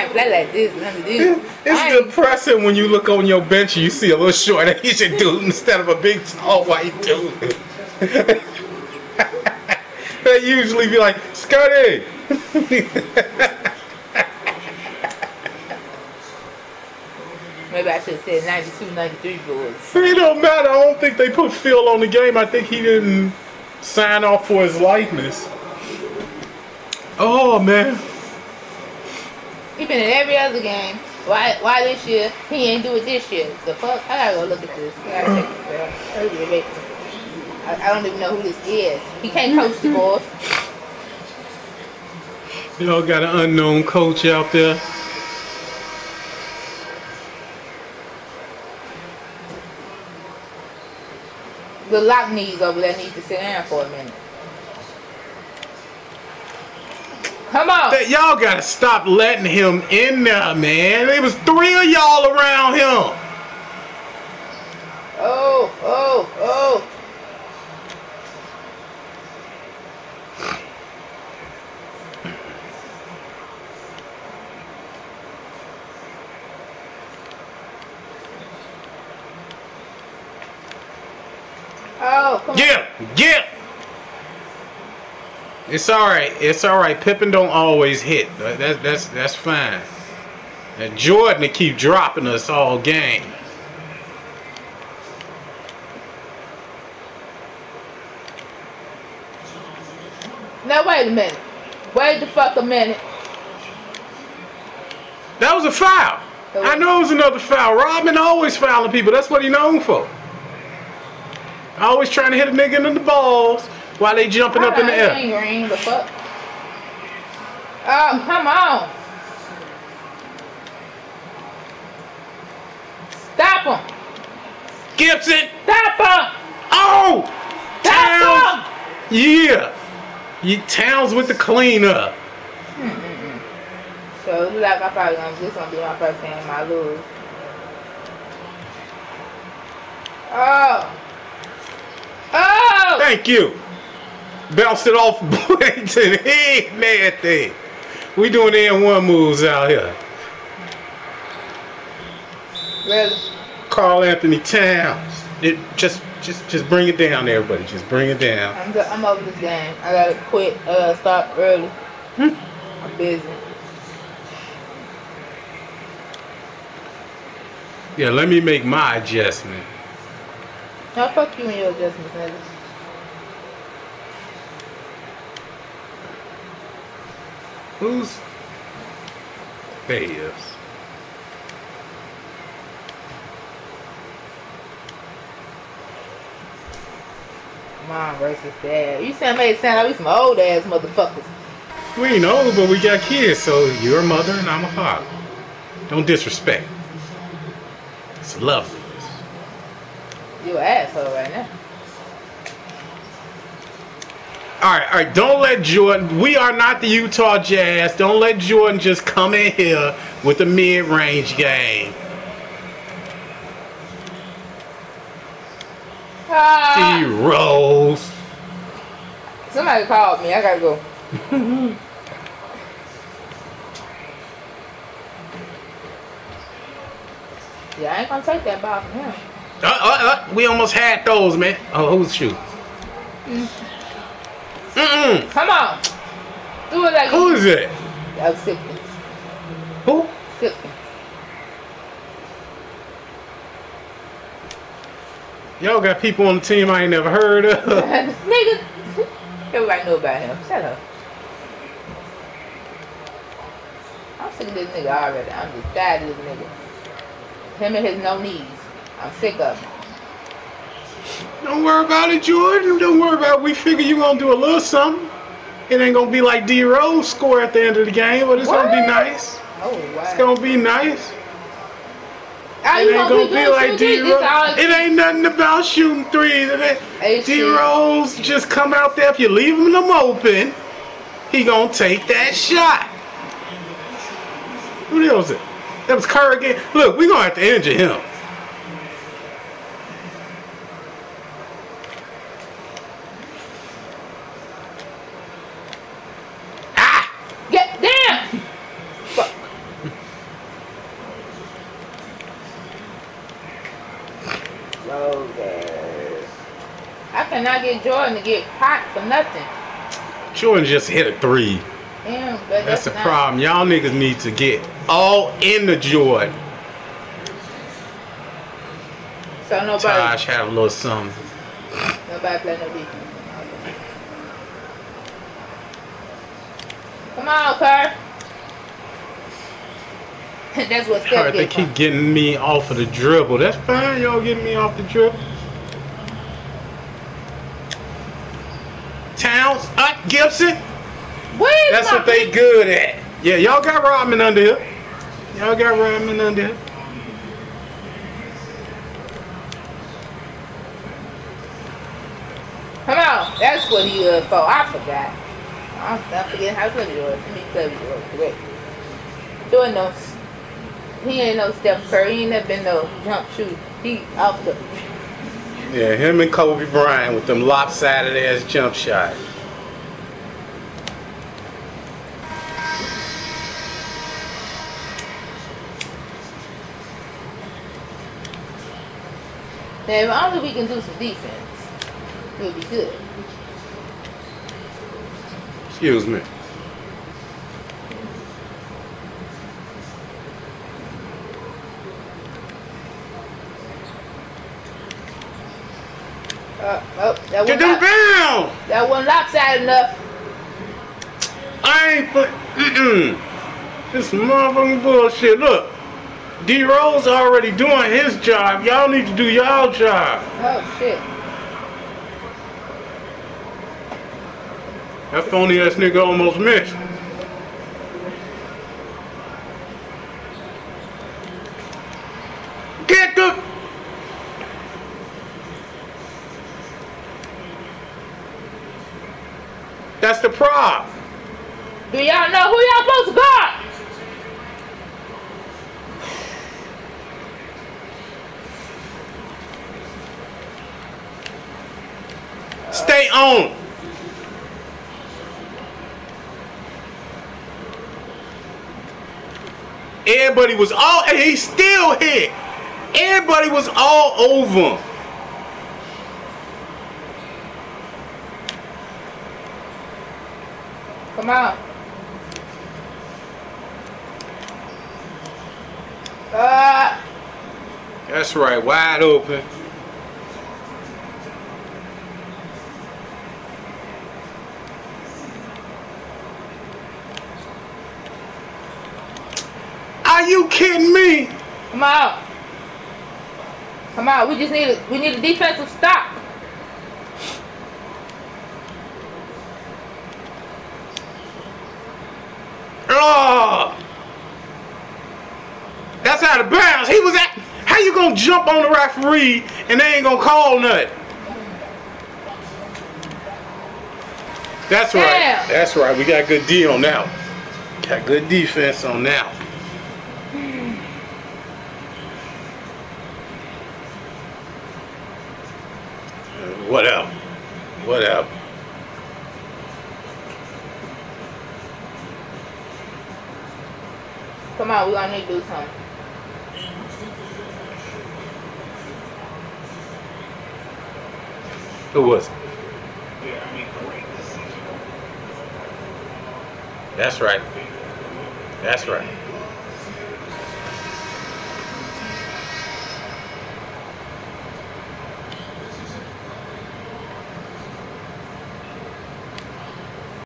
can't play like this. None of this. It's depressing when you look on your bench and you see a little short Asian dude instead of a big tall white dude. they usually be like, Scotty. Maybe I should have said 92, 93 boys. it don't matter. I don't think they put Phil on the game. I think he didn't sign off for his likeness. Oh man. He been in every other game. Why why this year he ain't do it this year? The fuck? I gotta go look at this. I gotta check this out. I, I don't even know who this is. He can't coach the boys. Y'all got an unknown coach out there. The lock knees over there need to sit down for a minute. Come on. That y'all gotta stop letting him in there, man. There was three of y'all around him. Oh, oh, oh. Oh, come on. Him! Get him! It's alright. It's alright. Pippen don't always hit. That, that's that's fine. And Jordan to keep dropping us all game. Now wait a minute. Wait the fuck a minute. That was a foul. I know it was another foul. Robin always fouling people. That's what he known for. Always trying to hit a nigga in the balls while they jumping up in the air. Ain't green, the fuck. Oh, come on. Stop him. Gibson! Stop him. Oh! Stop him. Yeah! You Towns with the cleanup. So it look like I probably gonna this gonna be my first game I lose. Oh. Oh. Thank you. Bounced it off Boynton. He ain't mad thing. We doing N one moves out here. Really? Karl-Anthony Towns. It just just just bring it down, everybody. Just bring it down. I'm go- I'm over this game. I gotta quit. I gotta start early. Hmm. I'm busy. Yeah, let me make my adjustment. Now fuck you and your adjustments, nigga. Who's there he is. Mom versus dad. You sound made it sound like we some old ass motherfuckers. We ain't old, but we got kids, so you're a mother and I'm a father. Don't disrespect. It's lovely. You an asshole right now. All right, all right. Don't let Jordan. We are not the Utah Jazz. Don't let Jordan just come in here with the mid-range game. Ah, D Rose. somebody called me. I gotta go. yeah, I ain't gonna take that ball from him. Uh, uh, uh, we almost had those, man. Oh, who's shooting? Mm-mm. Come on. Do it like Who is it? That was Silky. Who? Silky. Y'all got people on the team I ain't never heard of. Nigga. Everybody know about him. Shut up. I'm sick of this nigga already. I'm just tired of this nigga. Him and his no knees. I'm sick of him. Don't worry about it, Jordan. Don't worry about it. We figure you're gonna do a little something. It ain't gonna be like D Rose score at the end of the game, but it's gonna be nice. Oh, wow. It's gonna be nice. Are It ain't gonna gonna be be like? D Rose. It ain't nothing about shooting threes. D. Rose just come out there. If you leave him open, he gonna take that shot. Who it? That was Kerr again. Look, we gonna have to injure him. Ah! Get down! Fuck. Cannot get Jordan to get hot for nothing. Jordan just hit a three. Damn, but That's the not- problem. Y'all niggas need to get all in the Jordan. So nobody, Tosh have a little something. nobody play no defense. Come on, Kerr. That's what Steph Alright, they from. keep getting me off of the dribble. That's fine. Y'all getting me off the dribble. Towns, up, Gibson. Where's That's what they good at. Yeah, y'all got Rodman under here. Y'all got Rodman under here. Come on, that's what he was for. I forgot. I'm not forgetting how good he was. Let me tell you real quick. Doing no, he ain't no Steph Curry. He ain't never been no jump shoot. He off the. Yeah, him and Kobe Bryant with them lopsided ass jump shots. Now, if only we can do some defense, we'll be good. Excuse me. Uh, oh, that Get them down! that wasn't lopsided enough. I ain't put. Mm-mm. This motherfucking bullshit. Look, D Rose already doing his job. Y'all need to do y'all job. Oh shit. That phony ass nigga almost missed. Get the. That's the problem. Do y'all know who y'all supposed to guard? On. Everybody was all, and he still hit. Everybody was all over him. Come on. Uh, That's right, wide open. Are you kidding me? come on. Come on. We just need a, we need a defensive stop. Oh, that's out of bounds. He was at. How you gonna jump on the referee and they ain't gonna call nothing? That's right. Damn. That's right. We got a good D on one. Got good defense on that. One. Uh, Whatever. Whatever. Come on. We gonna need to do something. Who was it? That's right. That's right.